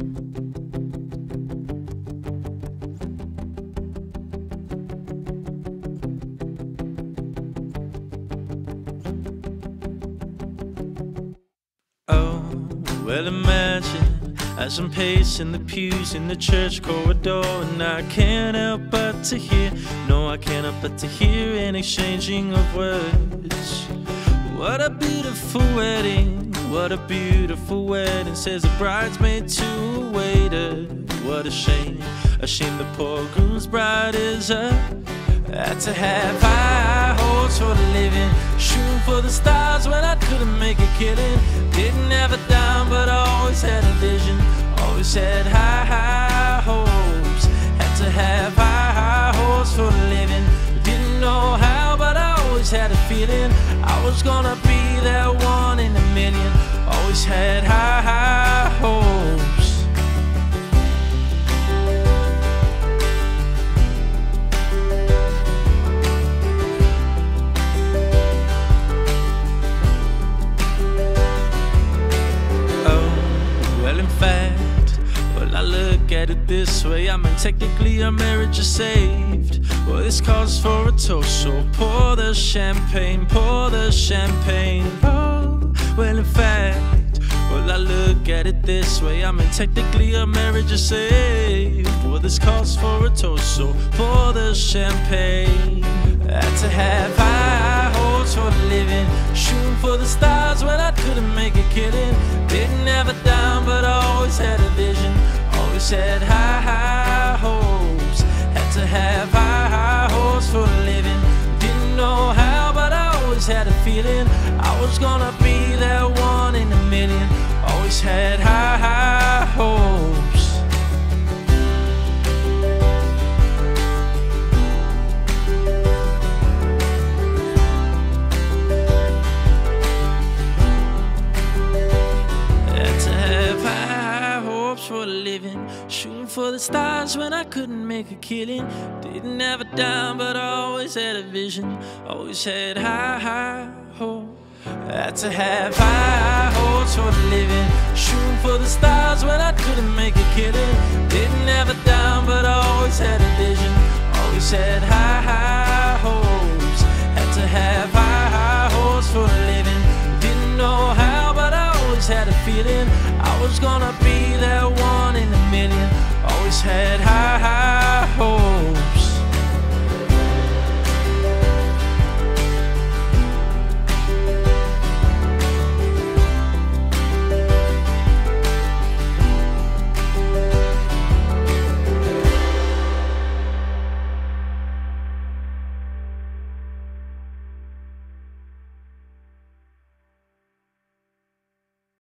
Oh, well, imagine as I'm pacing the pews in the church corridor, and I can't help but to hear, no, I can't help but to hear an exchanging of words. What a beautiful wedding, what a beautiful wedding, says the bridesmaid to a waiter. What a shame, a shame the poor groom's bride is a. Had to have high hopes for the living, shooting for the stars when I couldn't make a killing. Didn't have a dime, but I always had a vision. Always had high, high hopes. Had to have high, high hopes for the living. Didn't know how, but I always had a feeling I was gonna be that one in a million. Always had high, high hopes. Oh, well, in fact, well, I look at it this way. I mean, technically, our marriage is saved. Well, this calls for a toast, so pour the champagne, pour the champagne. Oh, well, in fact, look at it this way. I mean, technically, a marriage is saved. Well, this calls for a toast, so pour the champagne. Had to have high hopes for the living, shooting for the stars when I couldn't make a killing. Didn't have a dime, but I always had a vision. Always had high, high hopes. Had to have high, high hopes for the living. Didn't know how, but I always had a feeling I was gonna be that one in a million. Always had high, high hopes. Had to have high hopes for a living. Shooting for the stars when I couldn't make a killing. Didn't have a dime, but I always had a vision. Always had high, high hopes. Had to have high always for the living. Shooting for the stars when I couldn't make a killing. Didn't have a dime, but I always had a vision. Always had high, high hopes. Had to have high, high hopes for a living. Didn't know how, but I always had a feeling I was gonna be that one in a million. Always had high, high.